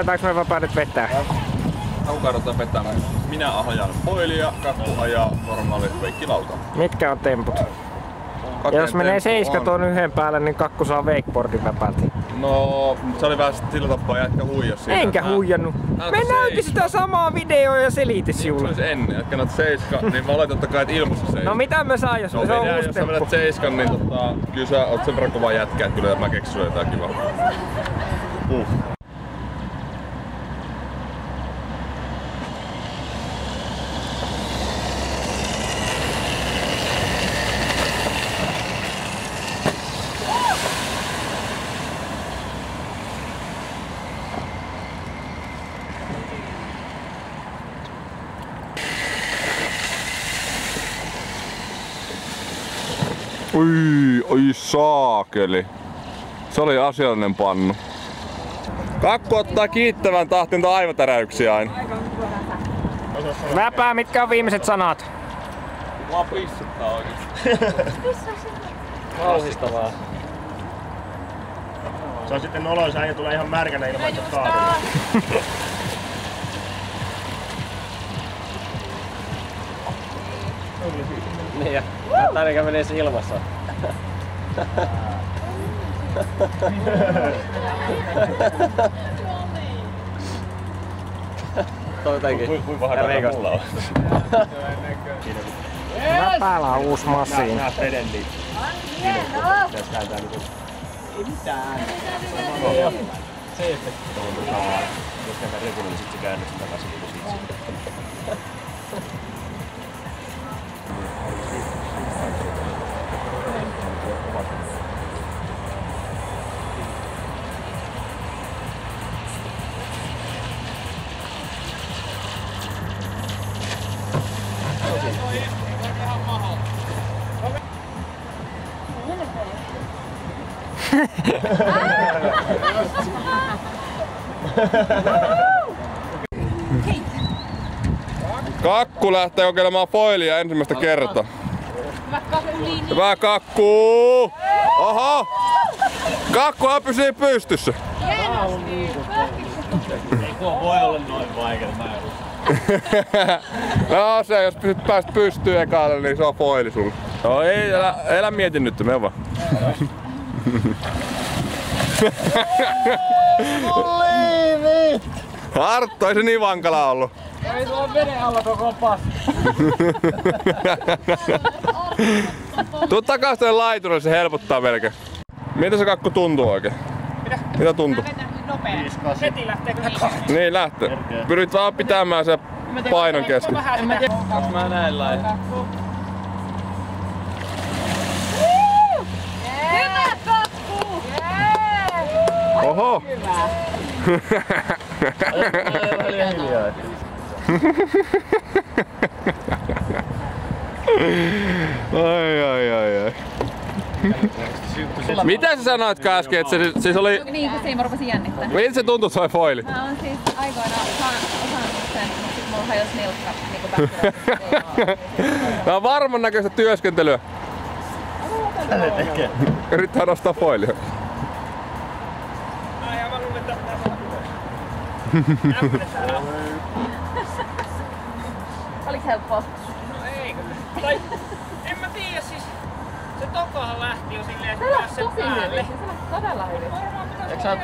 Otetaanko me vaan nyt vetää? Aukarotaan vetämään. Minä ajan foilia, kakku ajaa normaali veikkilauta. Mitkä on temput? Ja jos menee seiska tuon yhden päälle, niin kakku saa wakeboardin väpältä. No, se oli vähän sillä tapaa jätkä huijas siinä. Enkä huijannut. Älä Me näytin sitä samaa videoa ja selitin Se sinulle. olisi ennen, jätkä näet seiska, niin mä oletin totta kai, että ilmassa seiska. No mitä me saa, jos No se on minä, uusi jos sä menet seiskan, niin tota, kyllä sä oot sen verran kova jätkä, että kyllä mä keksin jotain kivaa. Uh. Oi, oi saakeli. Se oli asiallinen pannu. Kakku ottaa kiittävän tahtin tai aivotäräyksiä aina. Väpää, mitkä on viimeiset sanat? Mua pissuttaa oikeesti. Kauhistavaa. Se on sitten noloisa äijä tulee ihan märkänä ilman, että. Näyttää mikä menee se ilmassa. Toi jotenkin. Kuinka Ja reikasta. mulla on? Väpäällä on uusi. Nää. Pitäis kääntää niinku... Se efekti tuohon. Jos niin sit se käännystä takaisin Kakku lähtee kokeilemaan foilia ensimmäistä kertaa. Hyvä kakuliini. Hyvä kakku! Oho! Kakkuhan pysyy pystyssä. Ei tuo voi olla noin vaikea, mä en no se, jos pystyt päästä pystyyn ekaalle, niin se on foili sulle. No ei, älä, älä mieti nyt, me vaan. Arttu, ei se niin vankala ollut. Ei tuolla veden alla koko passi. Tuu takas tänne laiturille, se helpottaa melkein. Miltä se kakku tuntuu oikein? Mitä? Mitä tuntuu? Heti lähtee kyllä. Niin lähtee. Pyrit vaan pitämään se painon kesken. Onks mä näin lailla? Oho! ai ai ai ai. Mitä sä sanoit äsken, että se siis oli... Niin kuin siinä mä rupesin jännittää. Miltä se tuntui toi foili? Mä oon siis aikoinaan osannut sen, mutta sit mulla hajosi nilkka niinku Tää on varman näköistä työskentelyä. Yrittää nostaa foilia. Oliko helppoa? No ei kyllä. Tai en mä tiedä siis. Se tokahan lähti jo silleen, että pääsi sen päälle. hyvin. Se lähti todella hyvin. Eikö sä oot?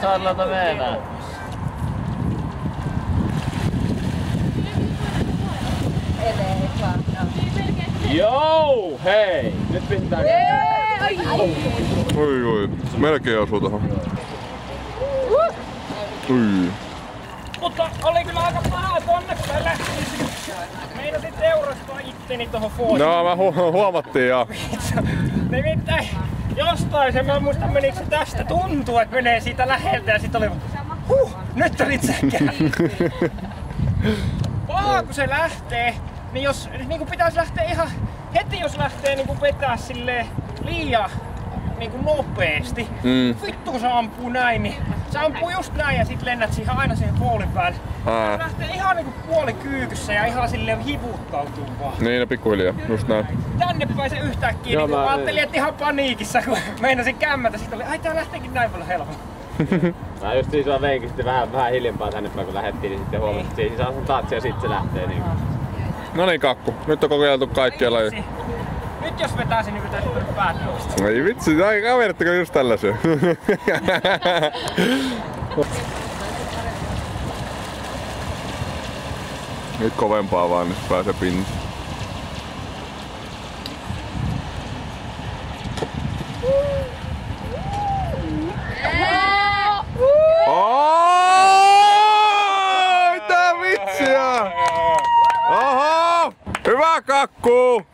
Elee, vaan. Joo, hei! Nyt pistää Jee! Ai, ai. Oi oi, melkein osuu tohon. Ui. Oli kyllä aika paha tonne, kun mä lähtin. Meinasin teurastaa itteni tohon foosiin. No mä hu- huomattiin joo. Nimittäin jostain se, mä en muista menikö se tästä, tuntuu, että menee siitä läheltä ja sit oli huh, nyt on itsekään. Paha kun se lähtee, niin jos niin pitäisi lähteä ihan heti jos lähtee niin vetää silleen liian niin kuin nopeasti. Mm. Vittu kun se ampuu näin, niin se ampuu just näin ja sit lennät siihen aina siihen poolin päälle. Ää. Se lähtee ihan niinku puoli kyykyssä ja ihan silleen hivuttautuu vaan. Niin, no pikkuhiljaa, just näin. Tänne päin se yhtäkkiä, Joo, niin mä- mä ajattelin, että ihan paniikissa, kun meinasin kämmätä, sit oli, ai tää lähteekin näin paljon helpommin. Mä just siis vaan veinkin sitten vähän, vähän hiljempaa tänne päin kun lähettiin, niin sitten huomasin, että siihen saa sen tatsi ja sitten se lähtee niin. No niin kakku, nyt on kokeiltu kaikkia lajeja. Nyt jos vetäisin, niin pitäisi nousta. Ei vitsi, tää kaveritteko just tällaisia? Nyt kovempaa vaan, niin se pääsee pintaan. Kakku!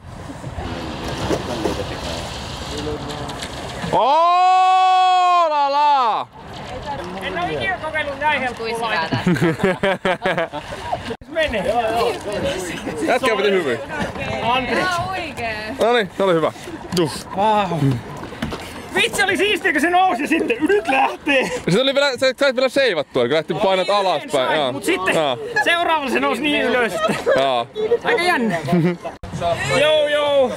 Oh, la la! En oo ikinä kokeillut näin helppoa. Menee. Jätkä piti hyvin. Anteeksi. No niin, se oli hyvä. Tuh. Vitsi oli siistiä, kun se nousi sitten nyt lähtee. Se oli vielä, sä sait vielä seivattua, kun lähti painat alaspäin. Sain, Joo. Mut sitten seuraavalla se nousi niin ylös. Aika jännä. joo joo.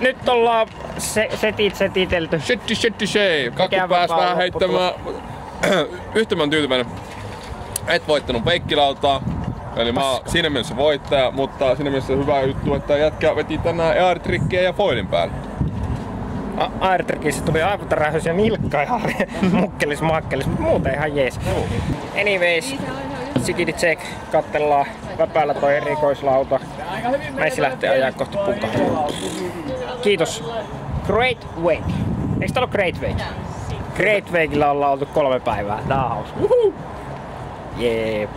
Nyt ollaan se, setit setitelty. Shetti, shetti, shei. Kakku pääs vähän heittämään. Yhtä mä oon tyytyväinen. Et voittanut peikkilautaa. Eli mä oon siinä mielessä voittaja, mutta siinä mielessä hyvä juttu, että jätkä veti tänään airtrickkejä ja foilin päälle. Airtrickissä tuli aivotärähys ja nilkka ja mukkelis makkelis, mutta muuten ihan jees. Anyways, Sikidi check, kattellaan väpäällä toi erikoislauta. Messi lähtee ajaa kohti pukaa. Kiitos. Great Wake. Eikö tää ollut Great Wake? Great Wakeillä ollaan oltu kolme päivää. Tää on hauska. Jee.